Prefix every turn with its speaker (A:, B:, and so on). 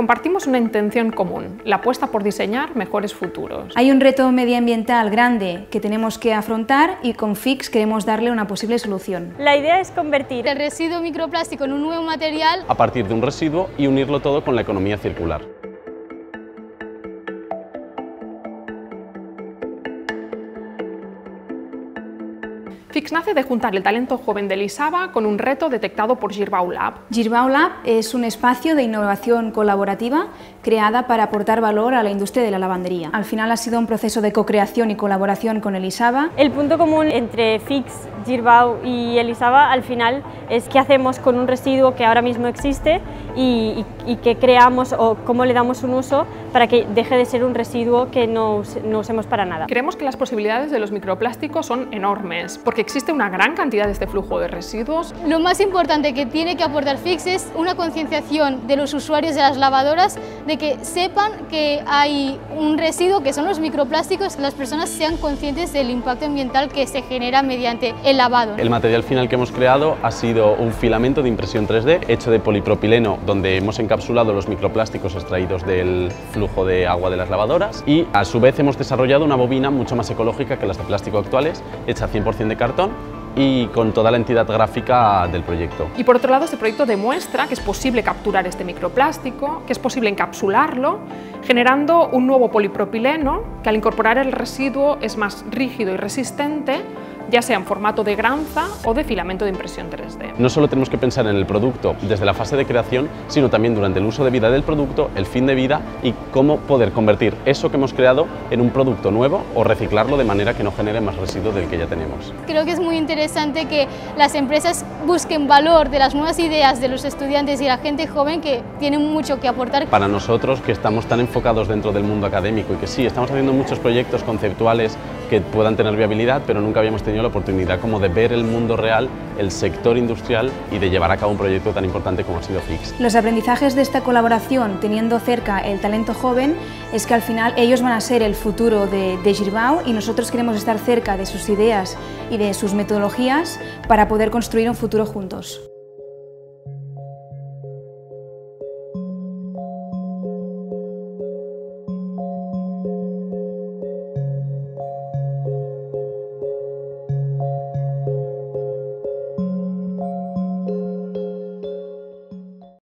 A: compartimos una intención común, la apuesta por diseñar mejores futuros.
B: Hay un reto medioambiental grande que tenemos que afrontar y con FIX queremos darle una posible solución.
C: La idea es convertir
D: el residuo microplástico en un nuevo material
E: a partir de un residuo y unirlo todo con la economía circular.
A: Fix nace de juntar el talento joven de Lisaba con un reto detectado por Girbau Lab.
B: Girbau Lab es un espacio de innovación colaborativa creada para aportar valor a la industria de la lavandería. Al final ha sido un proceso de co-creación y colaboración con Elisaba.
C: El punto común entre Fix, Girbau y Elisaba al final es qué hacemos con un residuo que ahora mismo existe y, y, qué creamos o cómo le damos un uso para que deje de ser un residuo que no, no usemos para nada.
A: Creemos que las posibilidades de los microplásticos son enormes porque existe una gran cantidad de este flujo de residuos.
D: Lo más importante que tiene que aportar Fix es una concienciación de los usuarios de las lavadoras de que sepan que hay un residuo que son los microplásticos, que las personas sean conscientes del impacto ambiental que se genera mediante el lavado.
E: El material final que hemos creado ha sido un filamento de impresión 3D hecho de polipropileno donde hemos encapsulado los microplásticos extraídos del flujo de agua de las lavadoras y a su vez hemos desarrollado una bobina mucho más ecológica que las de plástico actuales, hecha 100% de cartón y con toda la entidad gráfica del proyecto.
A: Y por otro lado, este proyecto demuestra que es posible capturar este microplástico, que es posible encapsularlo, generando un nuevo polipropileno que al incorporar el residuo es más rígido y resistente ya sea en formato de granza o de filamento de impresión 3D.
E: No solo tenemos que pensar en el producto desde la fase de creación, sino también durante el uso de vida del producto, el fin de vida y cómo poder convertir eso que hemos creado en un producto nuevo o reciclarlo de manera que no genere más residuos del que ya tenemos.
D: Creo que es muy interesante que las empresas busquen valor de las nuevas ideas de los estudiantes y la gente joven que tienen mucho que aportar.
E: Para nosotros que estamos tan enfocados dentro del mundo académico y que sí, estamos haciendo muchos proyectos conceptuales que puedan tener viabilidad, pero nunca habíamos tenido la oportunidad como de ver el mundo real, el sector industrial y de llevar a cabo un proyecto tan importante como ha sido FIX.
B: Los aprendizajes de esta colaboración, teniendo cerca el talento joven, es que al final ellos van a ser el futuro de, de Girbau y nosotros queremos estar cerca de sus ideas y de sus metodologías para poder construir un futuro juntos.